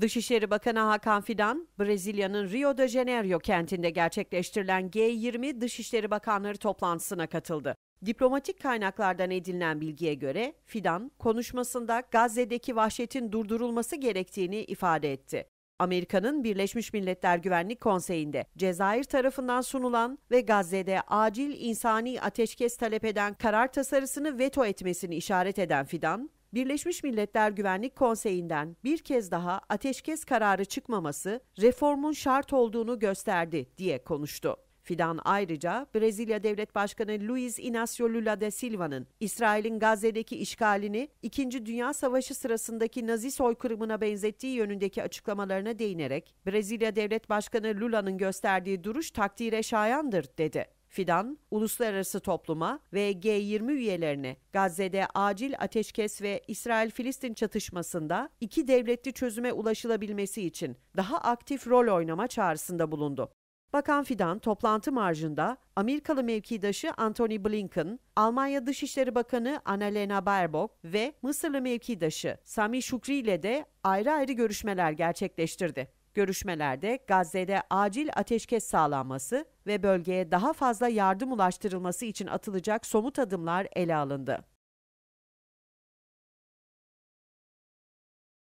Dışişleri Bakanı Hakan Fidan, Brezilya'nın Rio de Janeiro kentinde gerçekleştirilen G20 Dışişleri Bakanları toplantısına katıldı. Diplomatik kaynaklardan edinilen bilgiye göre Fidan konuşmasında Gazze'deki vahşetin durdurulması gerektiğini ifade etti. Amerika'nın Birleşmiş Milletler Güvenlik Konseyi'nde Cezayir tarafından sunulan ve Gazze'de acil insani ateşkes talep eden karar tasarısını veto etmesini işaret eden Fidan, Birleşmiş Milletler Güvenlik Konseyi'nden bir kez daha ateşkes kararı çıkmaması reformun şart olduğunu gösterdi diye konuştu. Fidan ayrıca Brezilya Devlet Başkanı Luiz Inácio Lula da Silva'nın İsrail'in Gazze'deki işgalini İkinci Dünya Savaşı sırasındaki Nazi soykırımına benzettiği yönündeki açıklamalarına değinerek Brezilya Devlet Başkanı Lula'nın gösterdiği duruş takdire şayandır dedi. Fidan, uluslararası topluma ve G20 üyelerine Gazze'de acil ateşkes ve İsrail-Filistin çatışmasında iki devletli çözüme ulaşılabilmesi için daha aktif rol oynama çağrısında bulundu. Bakan Fidan toplantı marjında Amerikalı mevkidaşı Antony Blinken, Almanya Dışişleri Bakanı Annalena Baerbock ve Mısırlı mevkidaşı Sami Şukri ile de ayrı ayrı görüşmeler gerçekleştirdi. Görüşmelerde Gazze'de acil ateşkes sağlanması ve bölgeye daha fazla yardım ulaştırılması için atılacak somut adımlar ele alındı.